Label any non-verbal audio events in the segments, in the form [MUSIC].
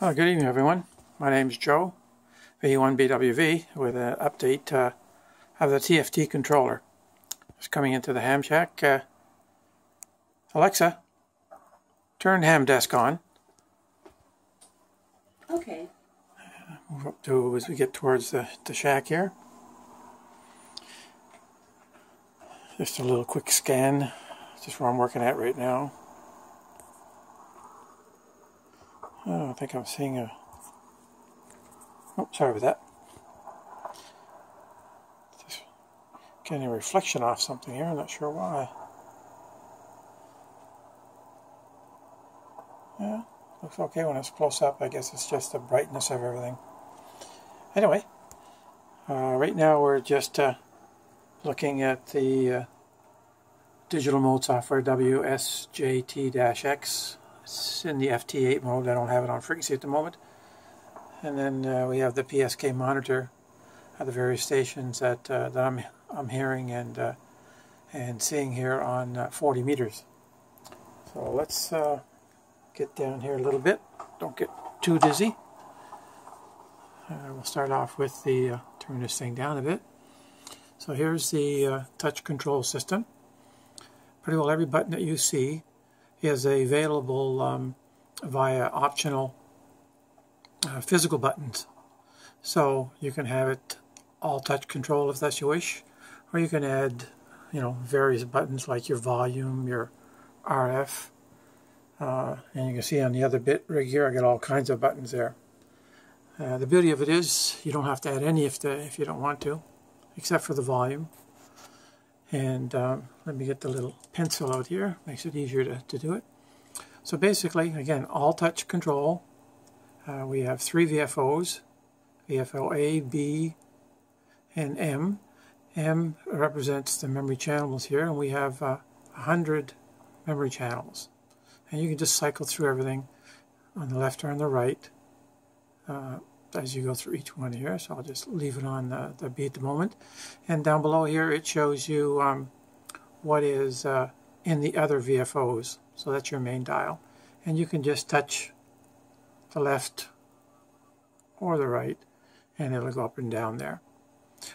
Well, good evening, everyone. My name is Joe, VE1BWV, with an update uh, of the TFT controller. It's coming into the ham shack. Uh, Alexa, turn ham desk on. Okay. Move up to as we get towards the, the shack here. Just a little quick scan, just where I'm working at right now. Oh, I think I'm seeing a. Oh, sorry about that. Just getting a reflection off something here. I'm not sure why. Yeah, looks okay when it's close up. I guess it's just the brightness of everything. Anyway, uh, right now we're just uh, looking at the uh, digital mode software WSJT-X it's in the FT8 mode. I don't have it on frequency at the moment. And then uh, we have the PSK monitor at the various stations that, uh, that I'm, I'm hearing and, uh, and seeing here on uh, 40 meters. So let's uh, get down here a little bit. Don't get too dizzy. Uh, we'll start off with the, turn this thing down a bit. So here's the touch control system. Pretty well every button that you see is available um, via optional uh, physical buttons. So you can have it all touch control if that's your wish, or you can add, you know, various buttons like your volume, your RF, uh, and you can see on the other bit rig here, I got all kinds of buttons there. Uh, the beauty of it is you don't have to add any if, the, if you don't want to, except for the volume. And um, let me get the little pencil out here, makes it easier to, to do it. So basically, again, all touch control. Uh, we have three VFOs, VFO A, B, and M. M represents the memory channels here, and we have uh, 100 memory channels. And you can just cycle through everything on the left or on the right. Uh, as you go through each one here. So I'll just leave it on the, the B at the moment. And down below here it shows you um, what is uh, in the other VFOs. So that's your main dial. And you can just touch the left or the right and it'll go up and down there.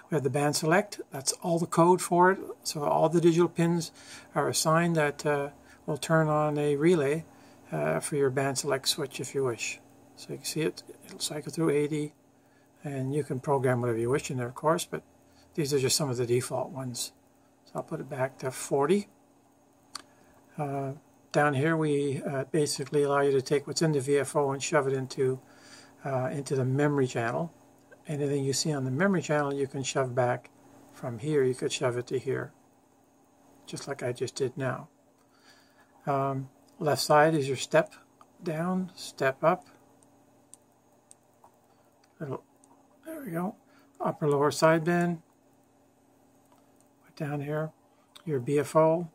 We have the band select, that's all the code for it. So all the digital pins are assigned that uh, will turn on a relay uh, for your band select switch if you wish. So you can see it, it'll cycle through 80, and you can program whatever you wish in there, of course, but these are just some of the default ones. So I'll put it back to 40. Uh, down here we uh, basically allow you to take what's in the VFO and shove it into, uh, into the memory channel. Anything you see on the memory channel you can shove back from here, you could shove it to here, just like I just did now. Um, left side is your step down, step up, little, there we go, upper lower sideband, right down here, your BFO,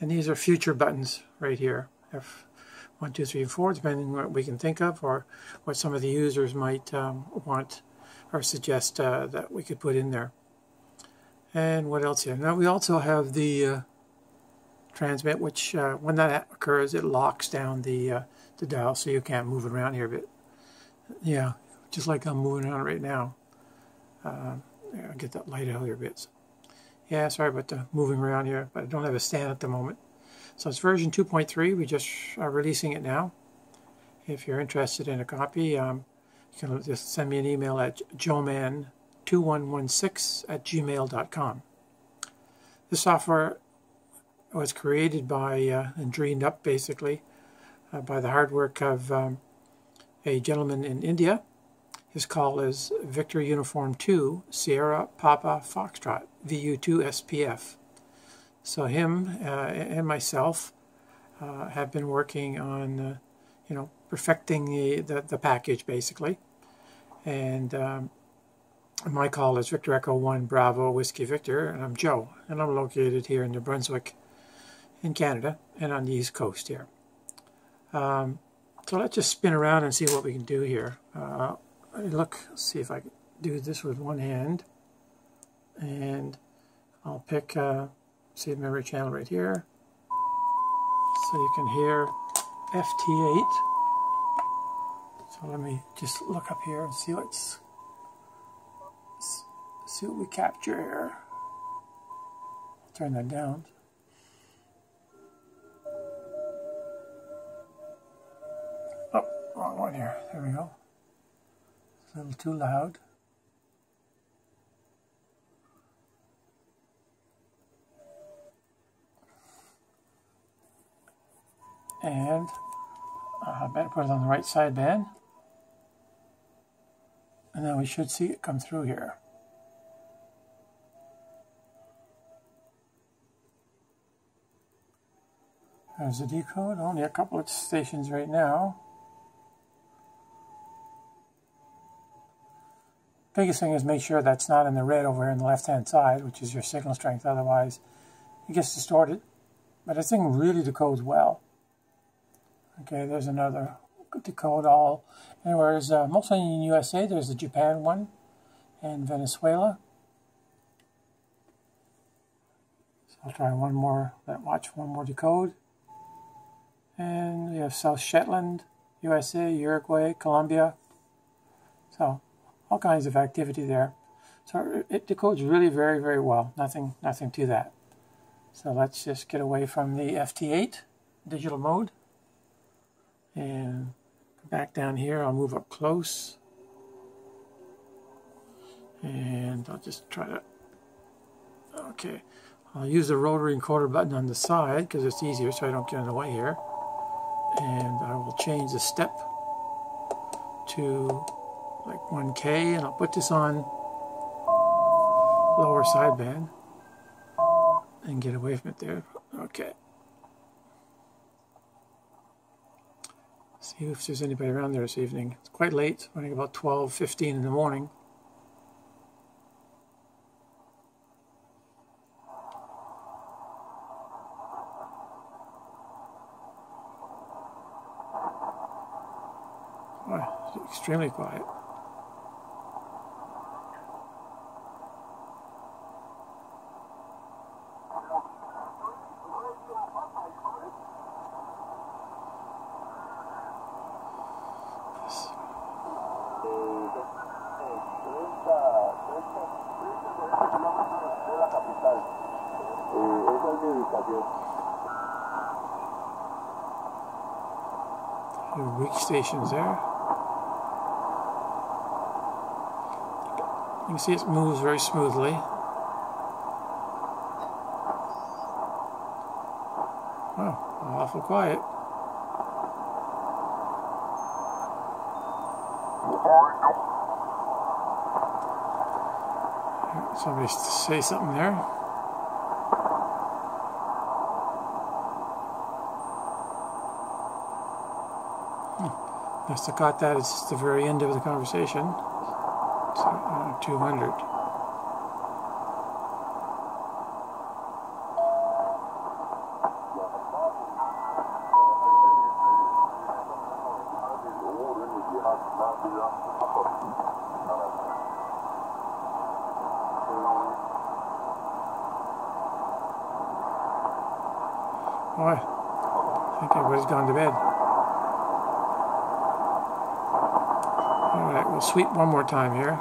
and these are future buttons right here, F1, 2, 3, and 4, depending on what we can think of or what some of the users might um, want or suggest uh, that we could put in there. And what else here? Now we also have the uh, transmit, which uh, when that occurs, it locks down the uh, the dial, so you can't move it around here. But yeah, just like I'm moving on right now. Uh, I'll get that light out here a bit. Yeah, sorry about the moving around here, but I don't have a stand at the moment. So it's version 2.3. We just are releasing it now. If you're interested in a copy, um, you can just send me an email at joeman2116 at gmail.com. This software was created by uh, and dreamed up basically uh, by the hard work of um, a gentleman in India his call is Victor Uniform 2, Sierra Papa Foxtrot, VU2 SPF. So him uh, and myself uh, have been working on, uh, you know, perfecting the, the, the, package basically. And um, my call is Victor Echo 1 Bravo Whiskey Victor, and I'm Joe, and I'm located here in New Brunswick in Canada and on the East Coast here. Um, so let's just spin around and see what we can do here. Uh, look, see if I can do this with one hand. And I'll pick, uh, the memory channel right here. So you can hear FT8. So let me just look up here and see what's see what we capture here. Turn that down. Oh, wrong one here. There we go. A little too loud. And uh, I better put it on the right sideband. And then we should see it come through here. There's the decode, only a couple of stations right now. Biggest thing is make sure that's not in the red over here on the left hand side, which is your signal strength, otherwise it gets distorted. But this thing really decodes well. Okay, there's another decode all. And whereas uh, mostly in USA, there's the Japan one and Venezuela. So I'll try one more, let watch one more decode. And we have South Shetland, USA, Uruguay, Colombia. So all kinds of activity there. So it decodes really very, very well. Nothing, nothing to that. So let's just get away from the FT8 digital mode. And back down here, I'll move up close. And I'll just try to, okay. I'll use the rotary encoder button on the side because it's easier so I don't get in the way here and I will change the step to like 1K and I'll put this on lower sideband and get away from it there. Okay. See if there's anybody around there this evening. It's quite late, running about 12, 15 in the morning. extremely quiet. Weak stations there. You can see it moves very smoothly. Wow, awful quiet. Somebody say something there. Must have caught that at the very end of the conversation. Uh, 200. Boy, I think everybody's gone to bed. All right, we'll sweep one more time here.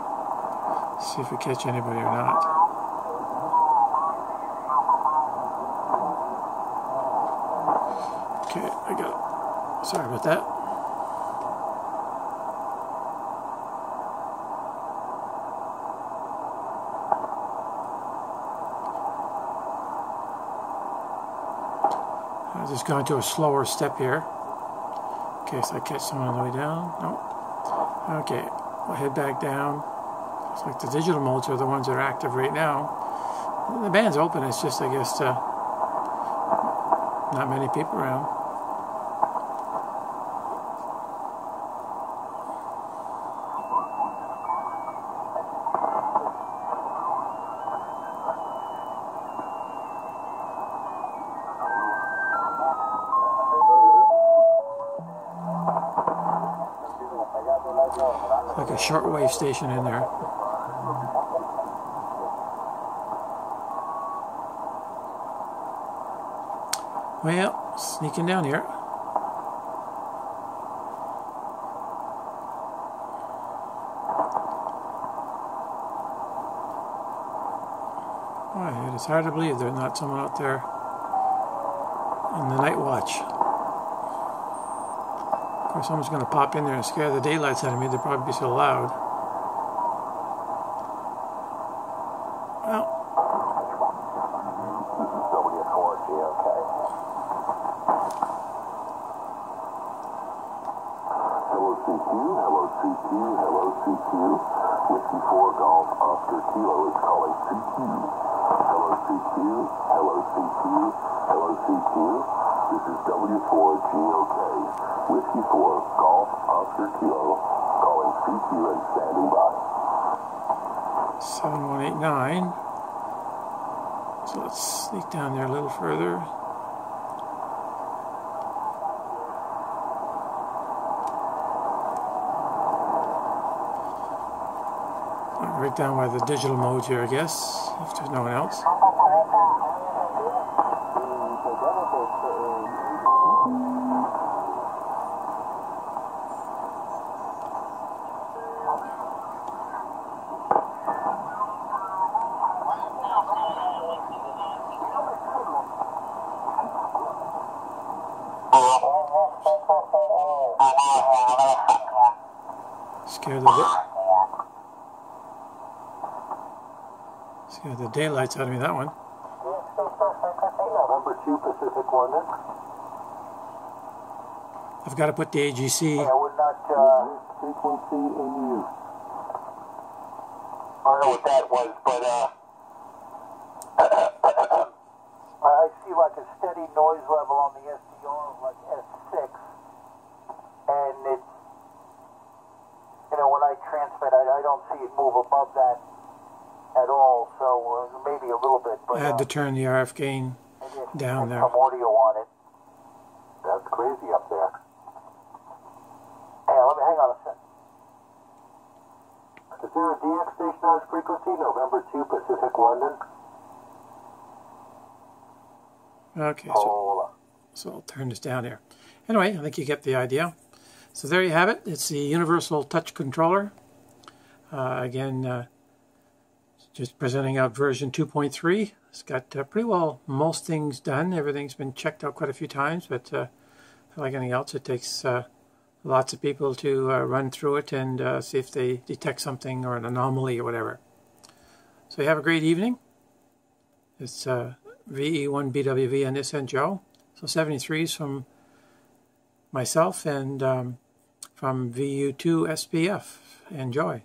See if we catch anybody or not. Okay, I got it. Sorry about that. I just going to a slower step here. In case I catch someone on the way down. No. Okay, we'll head back down. It's like the digital modes are the ones that are active right now. The band's open, it's just, I guess, uh, not many people around. shortwave station in there. Well, sneaking down here. Boy, it is hard to believe there's not someone out there in the night watch. Course, someone's going to pop in there and scare the daylights out of me. They'll probably be so loud. Well, Hello CQ, hello CQ, hello CQ. Whiskey 4 Golf Oscar Kilo is calling CQ, hello CQ, hello CQ. This is W4GOK. Whiskey 4 Golf Oscar Kilo calling CQ and standing by. 7189. So let's sneak down there a little further. Right down by the digital mode here, I guess, if there's no one else. Scare the scare the daylights out of me that one. November 2 Pacific London. I've got to put the AGC. I would not, uh, frequency in use. I don't know what that was, but, uh, [COUGHS] I see like a steady noise level on the SDR of like S6, and it, you know, when I transmit, I, I don't see it move above that at all, so uh, maybe a little bit, but I had uh, to turn the RF gain down there. Some audio on it. That's crazy up there. Hey, let me hang on a sec. Is there a DX station on this frequency? November 2 Pacific London? Okay, so So I'll turn this down here. Anyway, I think you get the idea. So there you have it. It's the Universal Touch Controller. Uh, again, uh, just presenting out version 2.3. It's got uh, pretty well most things done. Everything's been checked out quite a few times, but uh, like anything else, it takes uh, lots of people to uh, run through it and uh, see if they detect something or an anomaly or whatever. So you have a great evening. It's uh, VE1BWV on this end, Joe. So 73s from myself and um, from VU2 SPF. Enjoy.